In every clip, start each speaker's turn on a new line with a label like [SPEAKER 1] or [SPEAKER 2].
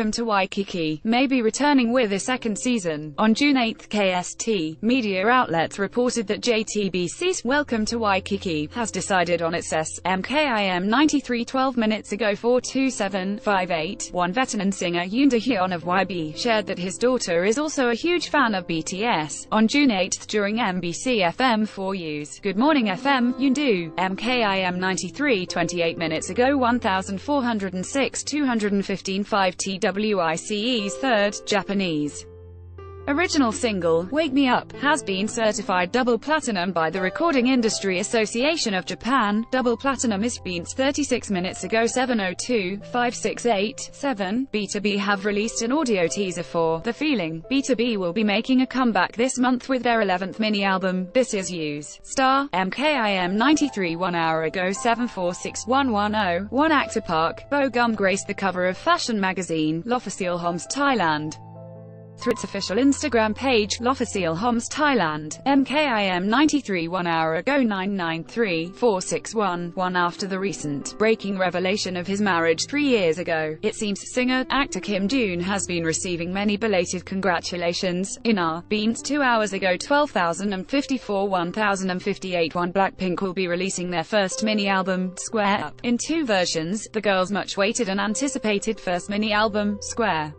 [SPEAKER 1] Welcome to Waikiki, may be returning with a second season. On June 8, KST media outlets reported that JTBC's Welcome to Waikiki has decided on its SMKIM 93 12 minutes ago 42758. One veteran singer Yoon Do-hyun of YB shared that his daughter is also a huge fan of BTS. On June 8, during MBC FM 4U's Good Morning FM, Yoon Do, MKIM 93 28 minutes ago 1406 215 5 TWICE's third, Japanese. Original single, Wake Me Up, has been certified double platinum by the Recording Industry Association of Japan. Double platinum is Beats 36 minutes ago 702 568 7. BTOB have released an audio teaser for The Feeling. BTOB will be making a comeback this month with their 11th mini-album, This Is Us. Star, MKIM 93 one hour ago 746110, 1 Actor Park, Bo Gum graced the cover of fashion magazine, L'Officiel Hommes Thailand through its official Instagram page, L'Officiel Hommes Thailand, MKIM 93 one hour ago 993 461 one after the recent, breaking revelation of his marriage three years ago. It seems singer-actor Kim Joon has been receiving many belated congratulations. In our Beans two hours ago 12,054 1058 one Blackpink will be releasing their first mini-album, Square Up, in two versions, the girls' much-waited and anticipated first mini-album, Square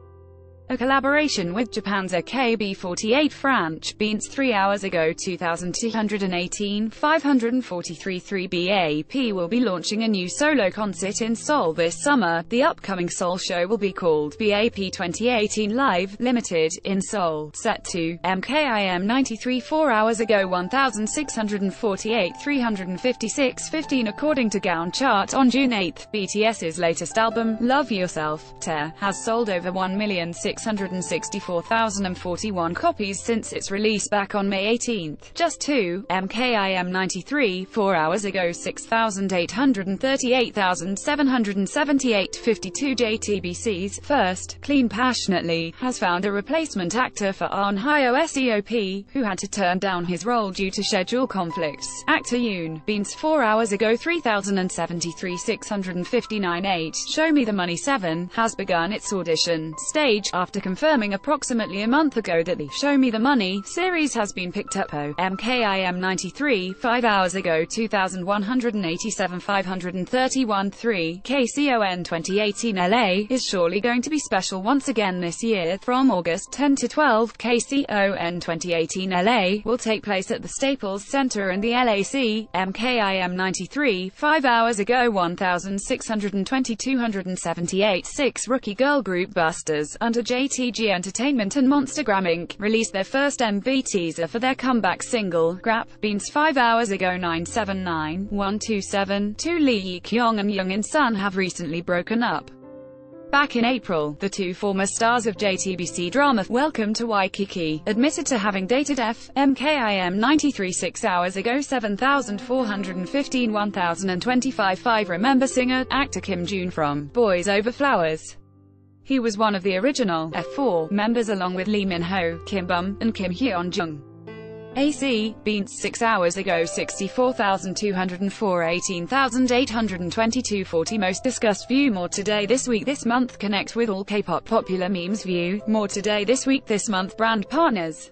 [SPEAKER 1] a collaboration with Japan's AKB48 Franch, Beans 3 hours ago 2218 543 3 BAP will be launching a new solo concert in Seoul this summer. The upcoming Seoul show will be called BAP 2018 Live, Limited, in Seoul. Set to MKIM 93 4 hours ago 1648 356 15 according to Gaon Chart on June 8. BTS's latest album, Love Yourself, Tear, has sold over 1 million 6 664,041 copies since its release back on May 18. Just 2, MKIM 93, 4 hours ago 6,838,778 52 JTBC's first, Clean Passionately, has found a replacement actor for Ahn Hyo SEOP, who had to turn down his role due to schedule conflicts. Actor Yoon, Beans 4 hours ago 3,073 659 8, Show Me the Money 7, has begun its audition stage after after confirming approximately a month ago that the Show Me the Money series has been picked up. O MKIM 93, 5 hours ago 2187 531 3, KCON 2018 LA is surely going to be special once again this year. From August 10 to 12, KCON 2018 LA will take place at the Staples Center in the LAC. MKIM 93, 5 hours ago 1620 278 6 Rookie Girl Group Busters under J ATG Entertainment and Monstergram Inc. released their first MV teaser for their comeback single, Grap. Beans 5 hours ago 979 127 2 Lee Yi-kyung and Jung In Sun have recently broken up. Back in April, the two former stars of JTBC drama Welcome to Waikiki admitted to having dated F. MKIM 93 6 hours ago 7415 1025 5 Remember singer, actor Kim Joon from Boys Over Flowers. He was one of the original F4 members along with Lee Min-ho, Kim Bum, and Kim Hyun-joong. AC, Beats 6 hours ago 64,204 18,822 40 Most discussed view More today this week this month Connect with all K-pop popular memes view More today this week this month Brand partners